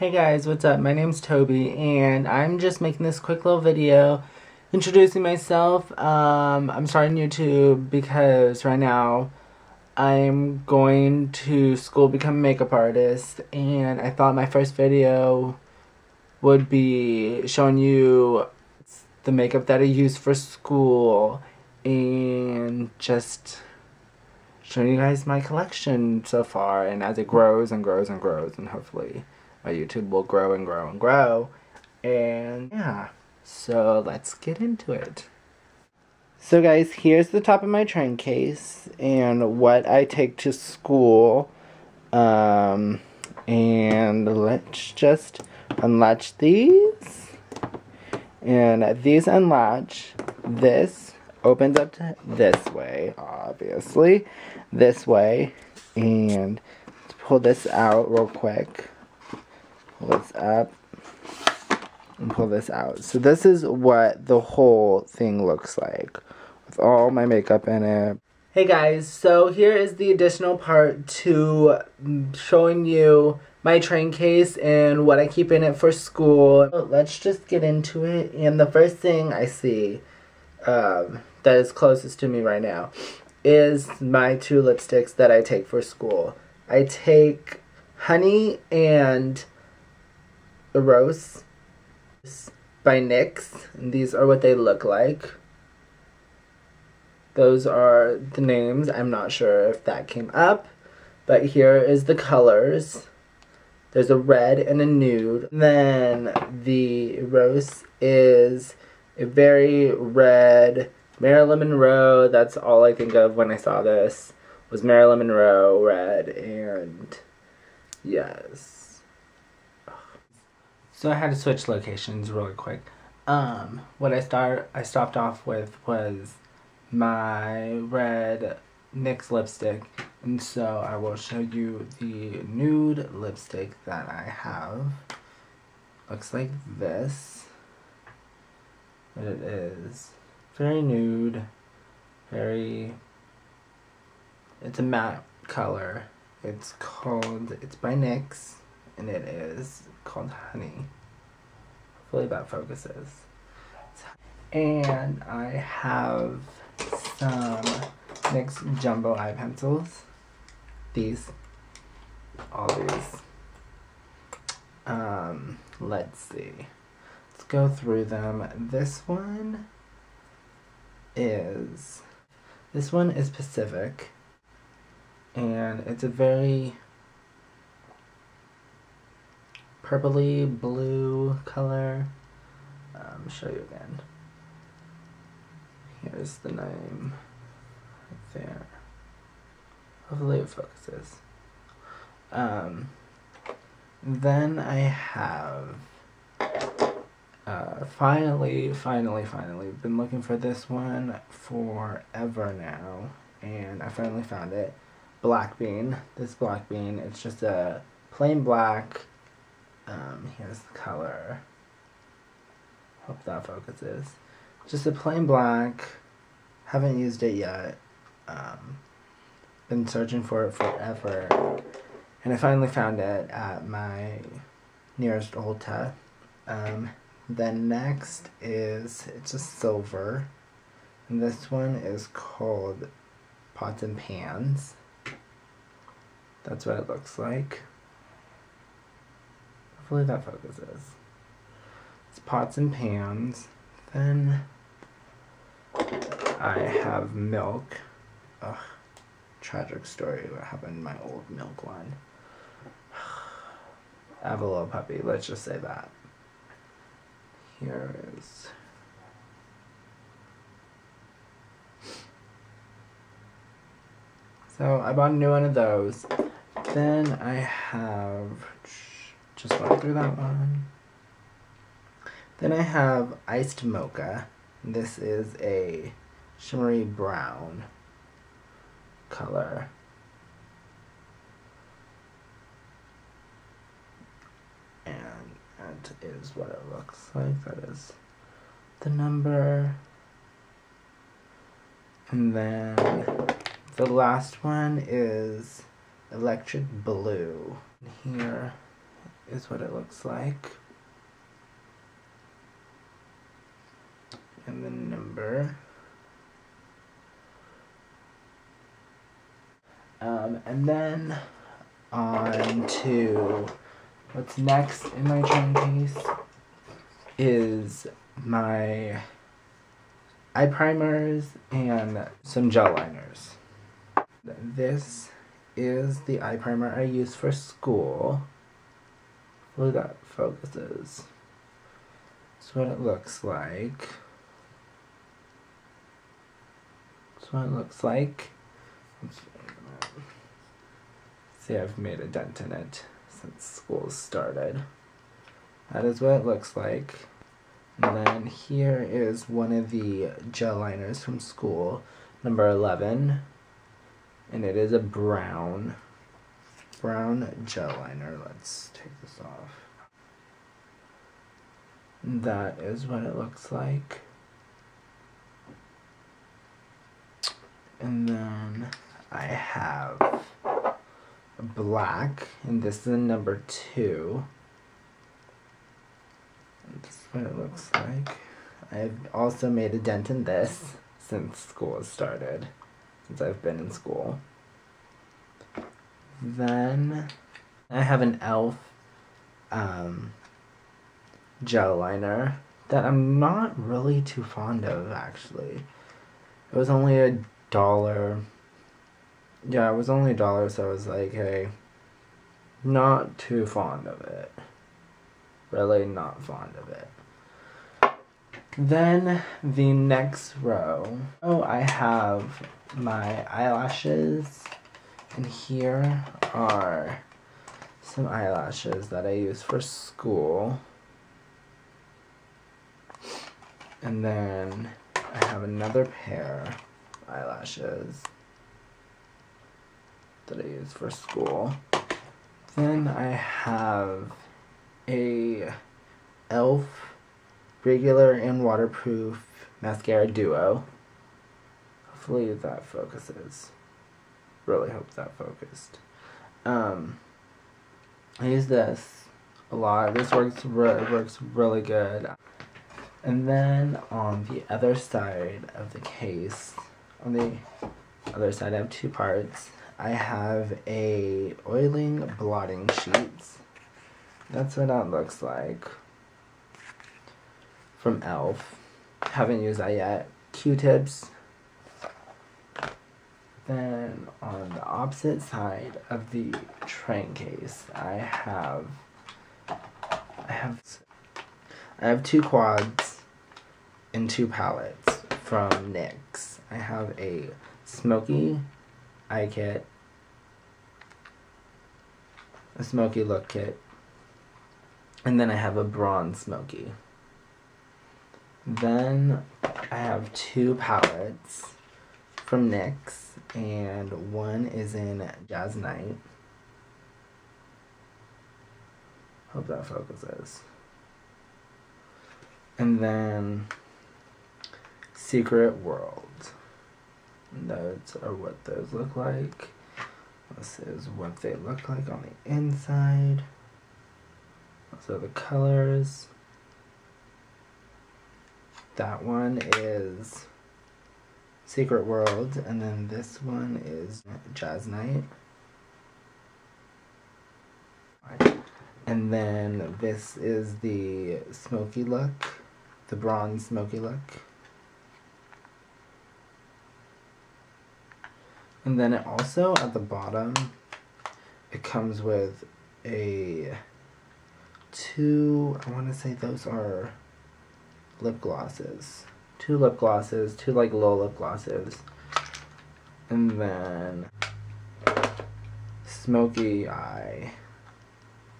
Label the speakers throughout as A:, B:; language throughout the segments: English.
A: Hey guys, what's up? My name's Toby and I'm just making this quick little video introducing myself. Um, I'm starting YouTube because right now I'm going to school become a makeup artist and I thought my first video would be showing you the makeup that I use for school and just showing you guys my collection so far and as it grows and grows and grows and hopefully my YouTube will grow and grow and grow. And yeah, so let's get into it. So guys, here's the top of my train case and what I take to school. Um, and let's just unlatch these. And these unlatch. This opens up to this way, obviously. This way. And pull this out real quick this up and pull this out. So this is what the whole thing looks like with all my makeup in it. Hey guys, so here is the additional part to showing you my train case and what I keep in it for school. Let's just get into it. And the first thing I see um, that is closest to me right now is my two lipsticks that I take for school. I take Honey and Rose by NYX. And these are what they look like. Those are the names. I'm not sure if that came up. But here is the colors. There's a red and a nude. Then the rose is a very red Marilyn Monroe. That's all I think of when I saw this. Was Marilyn Monroe red and yes. So I had to switch locations really quick. Um, what I start I stopped off with was my red NYX lipstick, and so I will show you the nude lipstick that I have. Looks like this. It is very nude, very. It's a matte color. It's called. It's by NYX and it is called Honey. Hopefully that focuses. And I have some NYX Jumbo Eye Pencils. These. All these. Um, let's see. Let's go through them. This one is, this one is Pacific. And it's a very purpley blue color. Um, show you again. Here's the name right there. Hopefully it focuses. Um, then I have uh, finally, finally, finally been looking for this one forever now, and I finally found it. Black bean. This black bean. It's just a plain black um, here's the color. Hope that focuses. Just a plain black. Haven't used it yet. Um, been searching for it forever. And I finally found it at my nearest Ulta. Um, then next is, it's a silver. And this one is called Pots and Pans. That's what it looks like. Hopefully that focuses. It's pots and pans. Then I have milk. Ugh, tragic story what happened in my old milk line. I have a little puppy, let's just say that. Here is So I bought a new one of those. Then I have just went through that one. Then I have iced mocha. This is a shimmery brown color. And that is what it looks like. That is the number. And then the last one is electric blue. Here is what it looks like. And the number. Um, and then on to what's next in my train case is my eye primers and some gel liners. This is the eye primer I use for school. Look that focuses. That's what it looks like. That's what it looks like. See, I've made a dent in it since school started. That is what it looks like. And then here is one of the gel liners from school, number 11. And it is a brown, brown gel liner. Let's take this off. That is what it looks like. And then I have black, and this is number two. This is what it looks like. I've also made a dent in this since school has started, since I've been in school. Then I have an e.l.f. Um, gel liner that I'm not really too fond of actually. It was only a dollar. Yeah, it was only a dollar, so I was like, hey, not too fond of it. Really not fond of it. Then the next row. Oh, I have my eyelashes. And here are some eyelashes that I use for school. And then I have another pair of eyelashes that I use for school. Then I have a e.l.f. regular and waterproof mascara duo. Hopefully that focuses. Really hope that focused. Um, I use this a lot. This works re works really good. And then on the other side of the case, on the other side I have two parts. I have a oiling blotting sheets. That's what that looks like. From e.l.f. Haven't used that yet. Q-tips. Then on the opposite side of the train case, I have I have I have two quads and two palettes from NYX. I have a smoky eye kit, a smoky look kit, and then I have a bronze smoky. Then I have two palettes from NYX, and one is in Jazz Night. Hope that focuses. And then Secret World. Those are what those look like. This is what they look like on the inside. So the colors. That one is Secret World, and then this one is Jazz Night. And then this is the smoky look, the bronze smoky look. And then it also, at the bottom, it comes with a two, I want to say those are lip glosses. Two lip glosses, two like low lip glosses. And then smoky eye.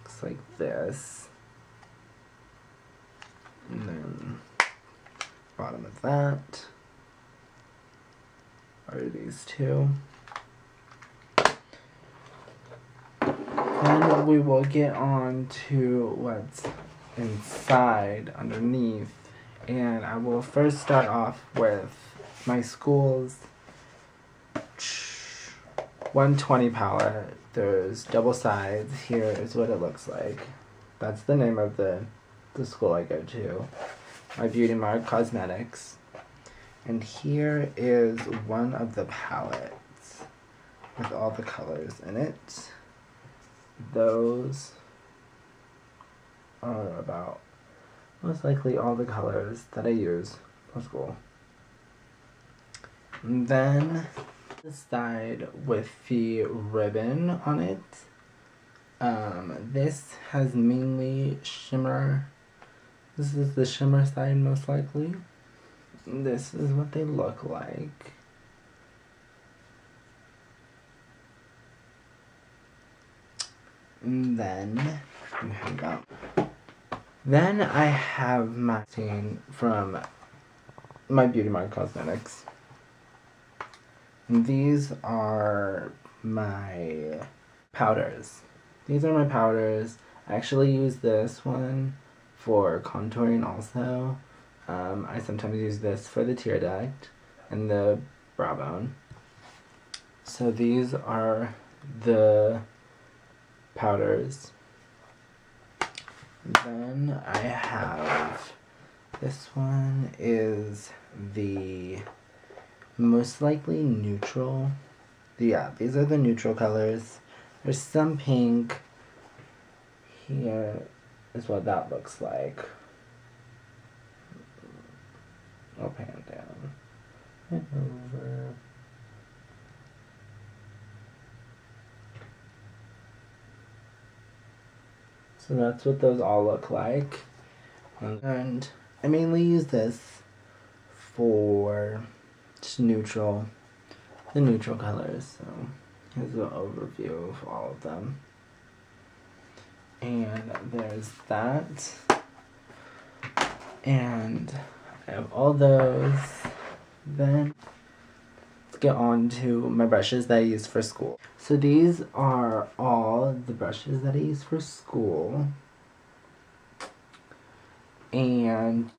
A: Looks like this. And then bottom of that are these two. Then we will get on to what's inside underneath and I will first start off with my school's 120 palette. There's double sides. Here is what it looks like. That's the name of the, the school I go to. My Beauty Mark Cosmetics. And here is one of the palettes with all the colors in it. Those are about most likely all the colors that I use for school. And then this side with the ribbon on it. Um, this has mainly shimmer. This is the shimmer side most likely. This is what they look like. And then, hang up. Then I have my scene from my Beauty Mark Cosmetics. And these are my powders. These are my powders. I actually use this one for contouring also. Um, I sometimes use this for the tear duct and the brow bone. So these are the powders. Then I have, this one is the most likely neutral. Yeah, these are the neutral colors. There's some pink. Here is what that looks like. I'll pan down and over. So that's what those all look like. And I mainly use this for just neutral, the neutral colors. So here's an overview of all of them. And there's that. And I have all those. Then get on to my brushes that I use for school. So these are all the brushes that I use for school. And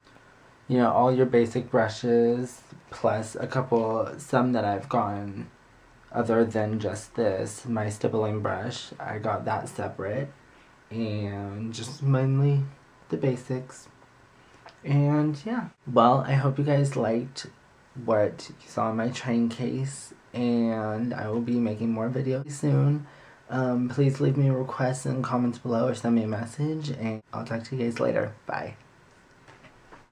A: you know, all your basic brushes plus a couple some that I've gotten other than just this, my stippling brush. I got that separate and just mainly the basics. And yeah, well, I hope you guys liked what you saw in my train case, and I will be making more videos soon. Um, please leave me requests and comments below or send me a message, and I'll talk to you guys later. Bye.